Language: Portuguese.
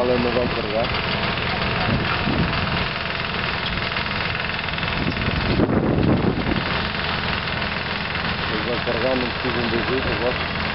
calma. Não vai carregar. Eles vão carregar, não precisam de ajuda agora.